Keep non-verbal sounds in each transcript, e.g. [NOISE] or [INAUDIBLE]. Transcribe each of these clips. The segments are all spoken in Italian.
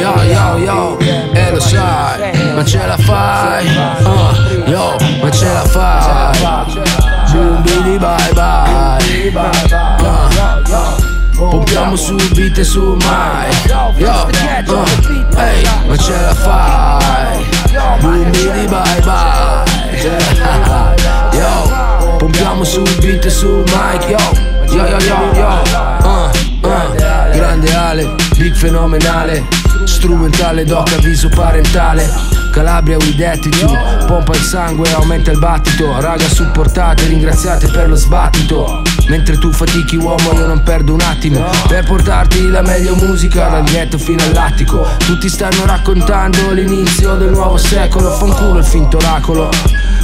Yo, yo, yo, e lo sai, ma ce la fai, uh, yo, ma ce la fai, boom, bidi, bye, bye, uh, pompiamo su beat e su mic, yo, uh, ehi, ma ce la fai, boom, bidi, bye, bye, [LAUGHS] yo, pompiamo su beat e su mic, yo, yo, yo, yo, yo, uh, uh, grande Ale, beat fenomenale. Strumentale doc avviso parentale. Calabria with attitude Pompa il sangue, aumenta il battito. Raga supportate, ringraziate per lo sbattito. Mentre tu fatichi uomo io non perdo un attimo. Per portarti la meglio musica dal ghetto fino all'attico. Tutti stanno raccontando l'inizio del nuovo secolo. Fanculo il finto oracolo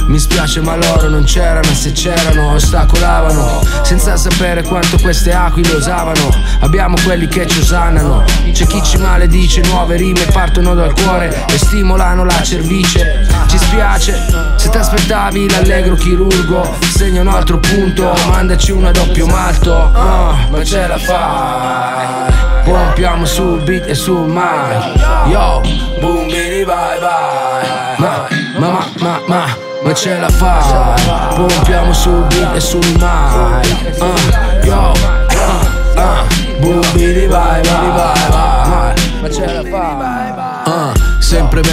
mi spiace ma loro non c'erano, se c'erano ostacolavano. Senza sapere quanto queste aquile osavano Abbiamo quelli che ci osannano C'è chi ci maledice, nuove rime partono dal cuore E stimolano la cervice. Ci spiace, se ti aspettavi l'allegro chirurgo Segna un altro punto, mandaci una doppio malto uh, Ma ce la fai. Pompiamo sul beat e sul mic Yo, boom, bidi, bye bye. Ma, ma, ma, ma, ma ma ce la fai? Pompiamo sul beat e sul mic uh, Yo, uh, uh, boom, bidi, bye,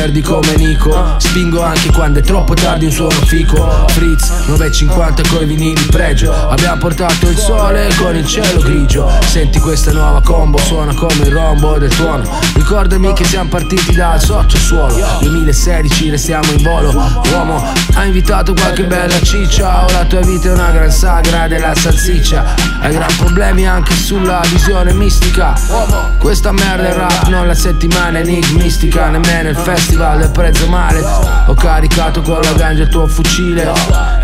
Verdi come Nico. Spingo anche quando è troppo tardi un suono fico. Fritz 9.50 coi vinili pregio. Abbiamo portato il sole con il cielo grigio. Senti questa nuova combo Suona come il rombo del tuono. Ricordami che siamo partiti dal sottosuolo 2016 restiamo in volo. Uomo ha invitato qualche bella ciccia. O la tua vita è una gran sagra della salsiccia. Hai gran problemi anche sulla visione mistica. Questa merda è rap non la settimana enigmistica Nemmeno nel festival del prezzo male. Ho caricato con la ganja il tuo fucile.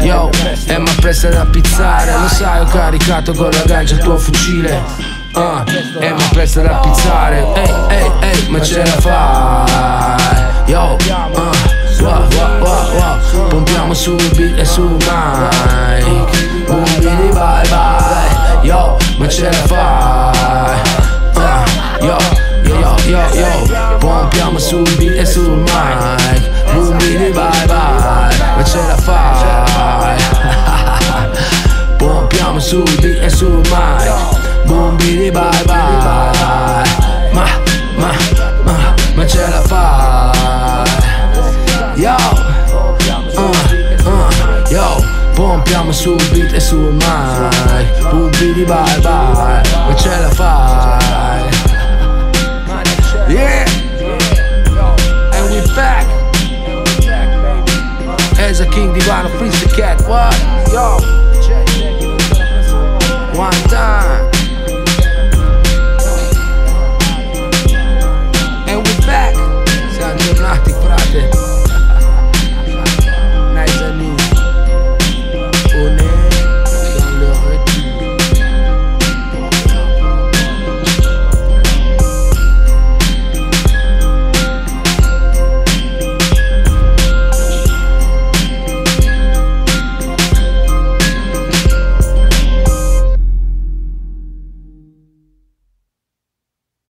Yo, è ma presta da pizzare. Lo sai ho caricato con la ganja il tuo fucile. Uh, È ma presta da pizzare. Ehi, ehi, ehi, ma ce la fai? Yo, uh, wow, wow, wow, wow Pompiamo sul beat e sul mic Boom, bidi, bye, bye. Yo, ma ce la fai sul beat e sul mic Boom, bye, bye. Ma, ma, ma, ma ce la fai? Yo, uh, uh, yo. Pompiamo sul beat e sul mic Boom, bidi, bye, bye